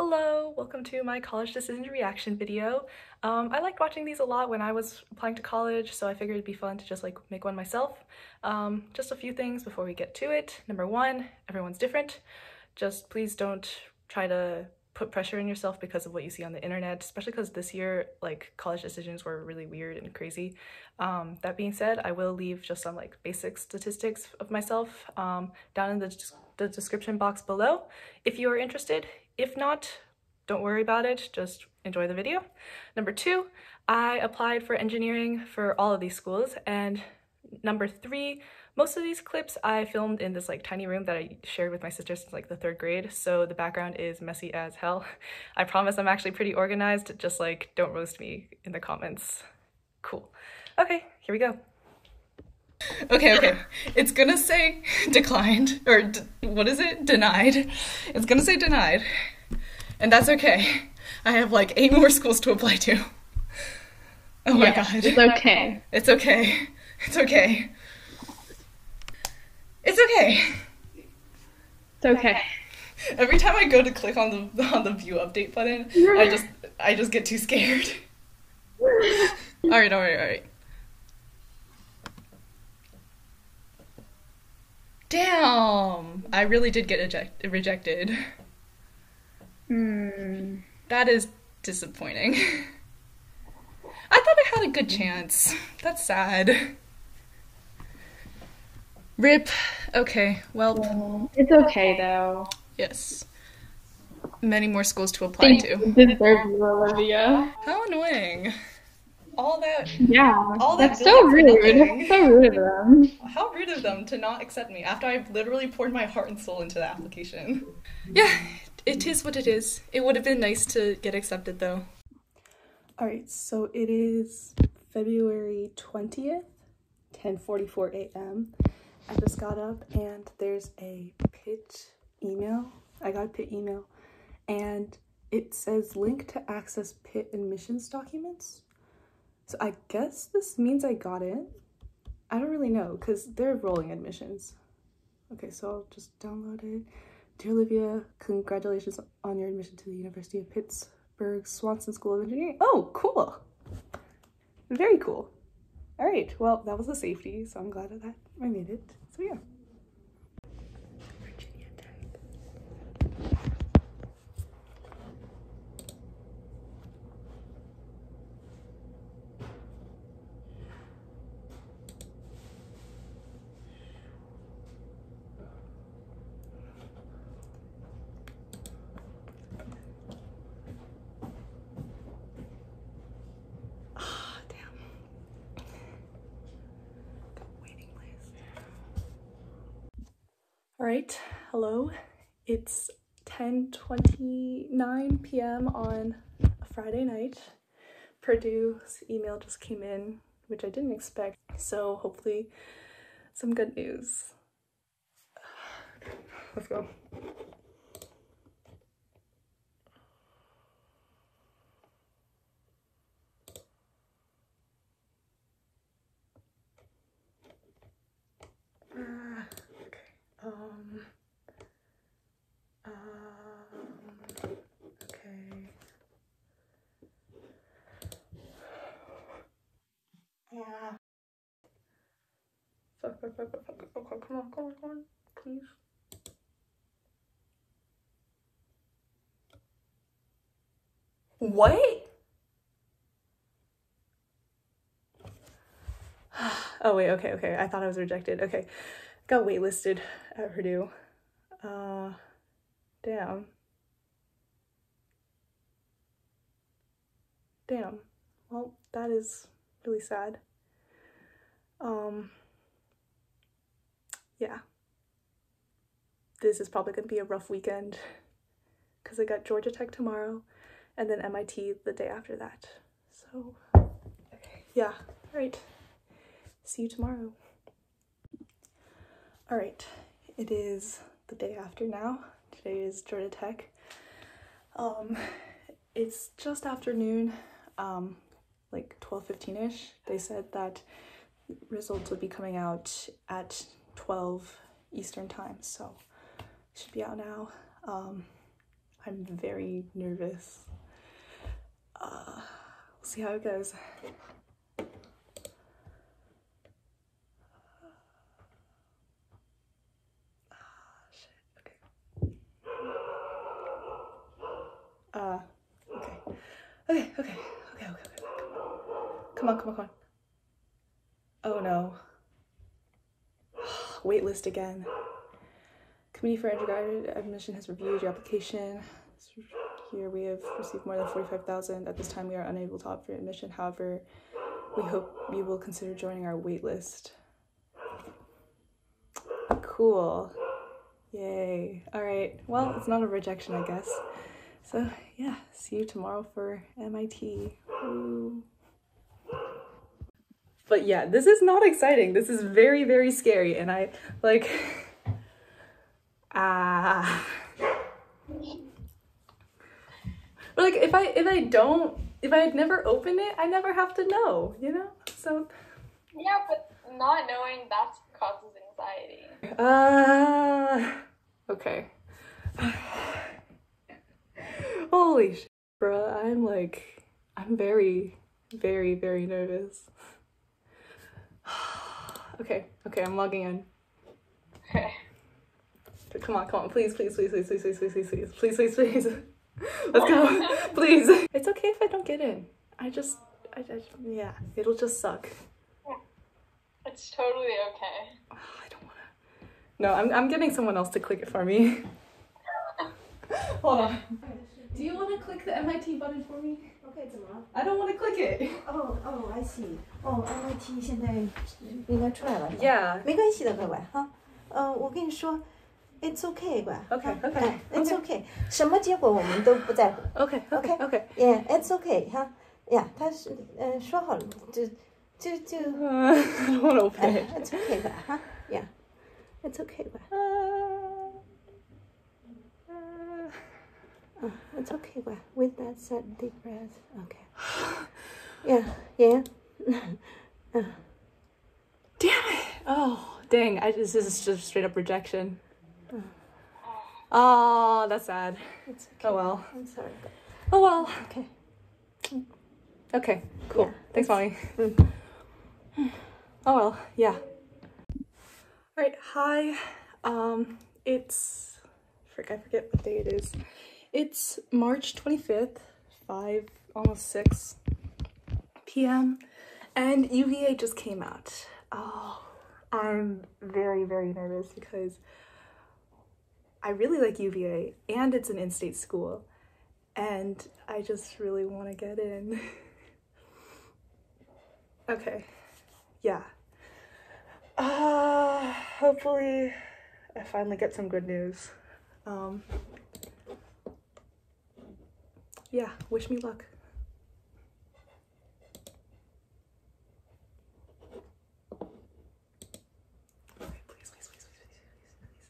Hello, welcome to my college decision reaction video. Um, I liked watching these a lot when I was applying to college, so I figured it'd be fun to just like make one myself. Um, just a few things before we get to it. Number one, everyone's different. Just please don't try to put pressure on yourself because of what you see on the internet, especially because this year, like, college decisions were really weird and crazy. Um, that being said, I will leave just some like basic statistics of myself um, down in the, the description box below if you are interested. If not, don't worry about it, just enjoy the video. Number two, I applied for engineering for all of these schools and number three, most of these clips I filmed in this like tiny room that I shared with my sister since like the third grade, so the background is messy as hell. I promise I'm actually pretty organized, just like don't roast me in the comments. Cool. Okay, here we go. Okay, okay. It's gonna say declined, or what is it? Denied. It's gonna say denied. And that's okay. I have like eight more schools to apply to. Oh my god. It's okay. It's okay. It's okay. It's okay. It's okay. Every time I go to click on the on the view update button, I just I just get too scared. alright, alright, alright. Damn! I really did get eject- rejected. Hmm. That is disappointing. I thought I had a good chance. That's sad. Rip. Okay, well. It's okay though. Yes. Many more schools to apply to. Deserve you, Olivia. How annoying. All that. Yeah. All that that's so rude. nothing. so rude of them. How rude of them to not accept me after I've literally poured my heart and soul into the application. Yeah, it is what it is. It would have been nice to get accepted though. Alright, so it is February 20th, 10:44 a.m. I just got up and there's a Pitt email. I got a Pitt email and it says link to access Pitt admissions documents. So I guess this means I got in. I don't really know because they're rolling admissions. Okay, so I'll just download it. Dear Olivia, congratulations on your admission to the University of Pittsburgh Swanson School of Engineering. Oh, cool. Very cool. All right, well, that was a safety, so I'm glad that I made it. So yeah. All right, hello. It's 10:29 p.m. on a Friday night. Purdue's email just came in, which I didn't expect. So hopefully, some good news. Let's go. Come on, come on, come on, please. What? oh wait, okay, okay. I thought I was rejected. Okay. Got waitlisted at Purdue. Uh damn. Damn. Well, that is really sad. Um yeah. This is probably going to be a rough weekend cuz I got Georgia Tech tomorrow and then MIT the day after that. So yeah. All right. See you tomorrow. All right, it is the day after now. Today is Georgia Tech. Um, it's just afternoon, um, like 12.15ish. They said that results would be coming out at 12 Eastern time, so should be out now. Um, I'm very nervous. Uh, we'll see how it goes. Ah, Uh, okay. Okay, okay, okay, okay, okay, okay. Come on, come on, come on. Oh no. Waitlist again. Committee for Undergraduate Admission has reviewed your application. Here we have received more than 45,000. At this time, we are unable to offer admission. However, we hope you will consider joining our waitlist. Cool. Yay. All right. Well, it's not a rejection, I guess. So, yeah, see you tomorrow for MIT. Woo. But yeah, this is not exciting. This is very, very scary. And I, like, ah. But like if I if I don't if I had never opened it, I never have to know, you know? So Yeah, but not knowing that causes anxiety. uh okay. Holy shit, bruh. I'm like I'm very, very, very nervous. Okay, okay, I'm logging in. Okay. Come on, come on, please, please, please, please, please, please, please, please, please, please, please, please. Let's go, please. It's okay if I don't get in. I just, I, I yeah, it'll just suck. It's totally okay. Oh, I don't wanna. No, I'm, I'm getting someone else to click it for me. Hold on. Do you want to click the MIT button for me? ，OK，怎么了？ I don't want to click it. 哦哦，I see。哦，MIT 现在应该出来了。 Yeah. 没关系的，乖乖哈。呃，我跟你说，It's OK，乖。 OK，哈 OK，哎 It's OK OK，什么结果我们都不在乎。 Okay. Okay. Okay. Okay. Yeah，It's OK 哈。呀，他是呃说好了，就就就 Uh, I don't want to open 哎 it. ，It's OK 乖哈。Yeah，It's OK 乖。 嗯，It's OK Well, with that said, deep breath. OK. Yeah, yeah. damn it. Oh, dang. I just, this is just straight up rejection. Oh, that's sad. It's okay. Oh well. I'm sorry. Oh well. Okay. Okay, cool. Yeah, Thanks, mommy. Mm. Oh well, yeah. All right, hi. Um, it's I forget what day it is. It's March 25th, 5, almost 6 p.m. And UVA just came out. Oh, I'm very, very nervous because I really like UVA and it's an in-state school and I just really want to get in. okay. Yeah. Uh, hopefully I finally get some good news. Um, yeah, wish me luck. Okay, please, please, please, please, please, please, please.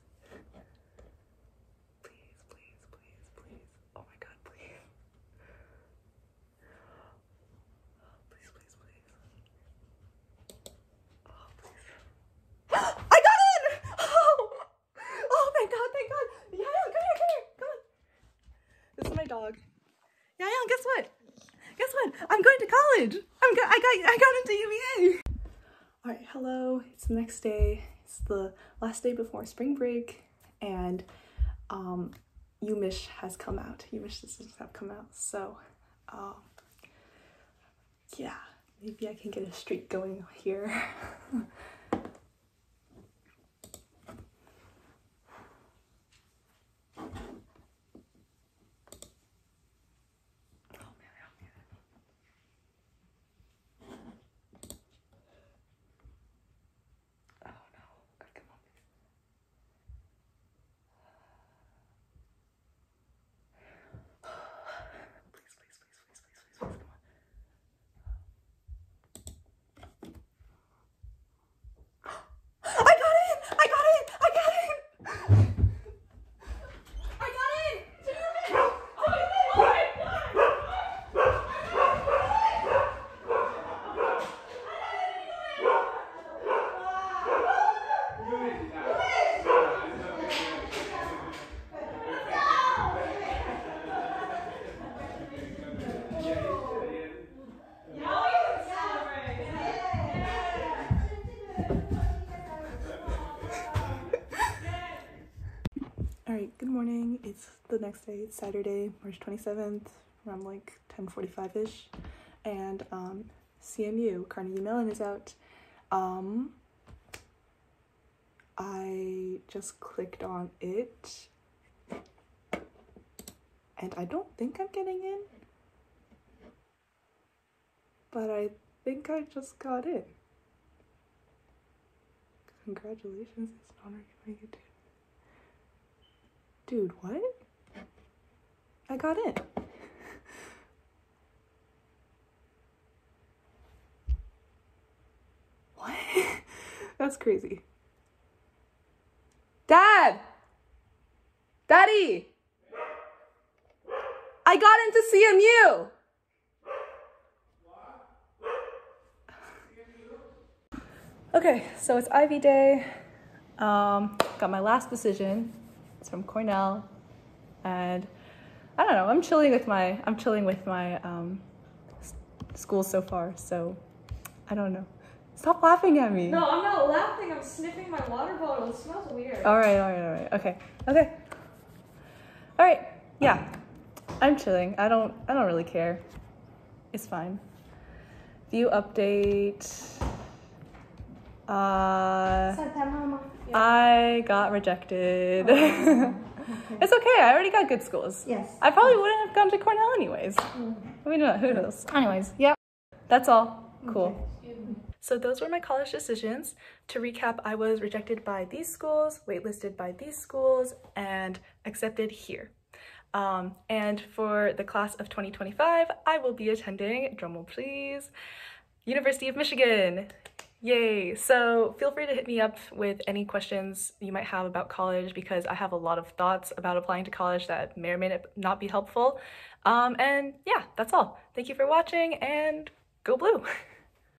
Please, please, please, please. Oh my god, please. Please, please, please. Oh, please. I got in! Oh! Oh, thank god, thank god. Yeah, come here, come here, come on. This is my dog. Yeah, yeah, guess what? Guess what? I'm going to I'm go- I got I got into UVA. All right, hello. It's the next day. It's the last day before spring break, and um, UMich has come out. UMich decisions have come out. So, um, yeah, maybe I can get a streak going here. it's the next day. It's Saturday, March 27th, around like 10:45ish, and um, CMU Carnegie Mellon is out. Um, I just clicked on it, and I don't think I'm getting in, but I think I just got in. Congratulations, it's an honor you make it. Dude, what? I got in. what? That's crazy. Dad! Daddy! I got into CMU! Okay, so it's Ivy Day. Um, got my last decision. It's from Cornell, and I don't know. I'm chilling with my I'm chilling with my um, school so far. So I don't know. Stop laughing at me. No, I'm not laughing. I'm sniffing my water bottle. It smells weird. All right, all right, all right. Okay, okay. All right. Yeah, I'm chilling. I don't. I don't really care. It's fine. View update. Uh, I got rejected. it's okay. I already got good schools. Yes. I probably wouldn't have gone to Cornell anyways. We know who knows. Anyways, yeah. That's all. Cool. So those were my college decisions. To recap, I was rejected by these schools, waitlisted by these schools, and accepted here. Um, and for the class of 2025, I will be attending, drumroll please, University of Michigan. Yay! So feel free to hit me up with any questions you might have about college because I have a lot of thoughts about applying to college that may or may not be helpful. Um, and yeah, that's all. Thank you for watching and go blue!